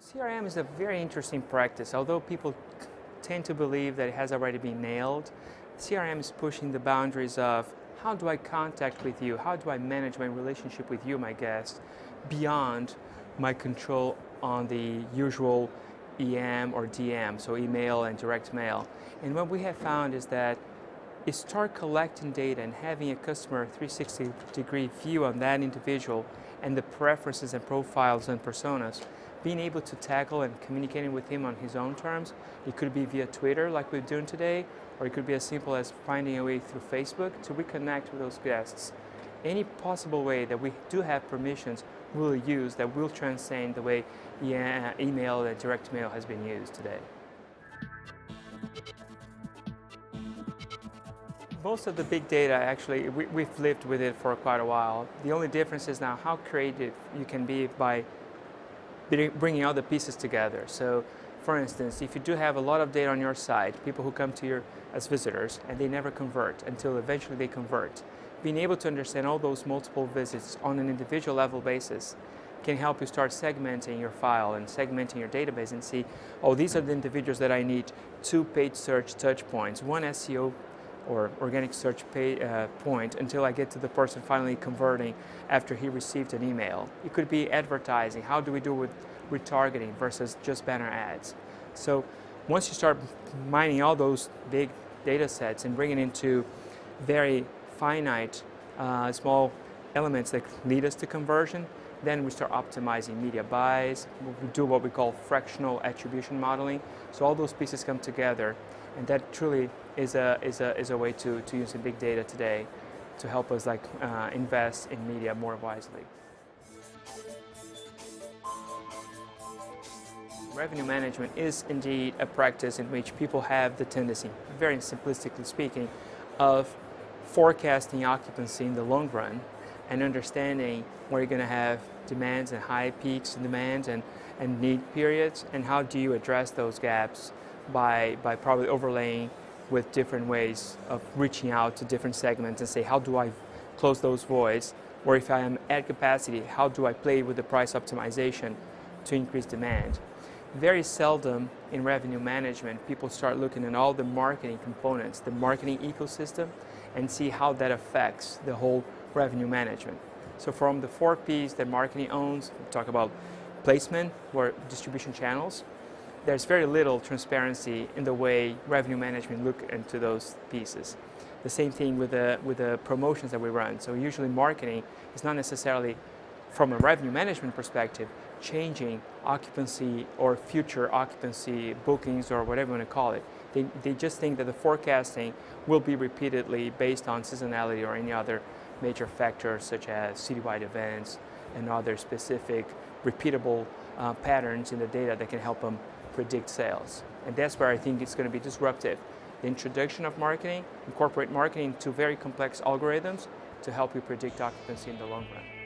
CRM is a very interesting practice. Although people tend to believe that it has already been nailed, CRM is pushing the boundaries of how do I contact with you? How do I manage my relationship with you, my guest, beyond my control on the usual EM or DM, so email and direct mail. And what we have found is that you start collecting data and having a customer 360 degree view on that individual and the preferences and profiles and personas, being able to tackle and communicating with him on his own terms. It could be via Twitter like we're doing today, or it could be as simple as finding a way through Facebook to reconnect with those guests. Any possible way that we do have permissions we'll use that will transcend the way email and direct mail has been used today. Most of the big data, actually, we, have lived with it for quite a while. The only difference is now how creative you can be by bringing all the pieces together. So, for instance, if you do have a lot of data on your site, people who come to you as visitors and they never convert until eventually they convert, being able to understand all those multiple visits on an individual level basis can help you start segmenting your file and segmenting your database and see, oh, these are the individuals that I need two paid search touch points, one SEO or organic search pay, uh, point until I get to the person finally converting after he received an email. It could be advertising. How do we do with retargeting versus just banner ads? So once you start mining all those big data sets and bringing into very finite uh, small elements that lead us to conversion, then we start optimizing media buys. We do what we call fractional attribution modeling. So all those pieces come together, and that truly is a, is a, is a way to, to use big data today to help us like uh, invest in media more wisely. Revenue management is indeed a practice in which people have the tendency, very simplistically speaking, of forecasting occupancy in the long run and understanding where you're going to have demands and high peaks in demands and, and need periods and how do you address those gaps by, by probably overlaying with different ways of reaching out to different segments and say how do I close those voids or if I am at capacity how do I play with the price optimization to increase demand. Very seldom in revenue management people start looking at all the marketing components, the marketing ecosystem and see how that affects the whole revenue management. So from the four P's that marketing owns, we talk about placement or distribution channels, there's very little transparency in the way revenue management look into those pieces. The same thing with the, with the promotions that we run. So usually marketing is not necessarily from a revenue management perspective, changing occupancy or future occupancy bookings or whatever you want to call it. They, they just think that the forecasting will be repeatedly based on seasonality or any other major factors such as citywide events and other specific repeatable uh, patterns in the data that can help them predict sales. And that's where I think it's going to be disruptive. The introduction of marketing, incorporate marketing to very complex algorithms to help you predict occupancy in the long run.